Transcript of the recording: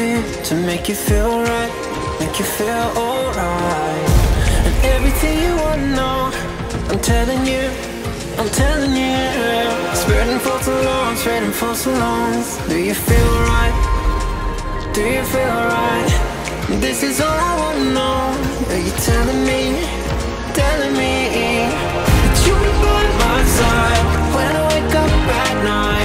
did to make you feel right, make you feel alright. And everything you wanna know, I'm telling you, I'm telling you. Spreading false alarms, spreading false alarms. Do you feel right? Do you feel right? This is all I wanna know. Are you telling me? Telling me that you'll be by my side when I wake up at night.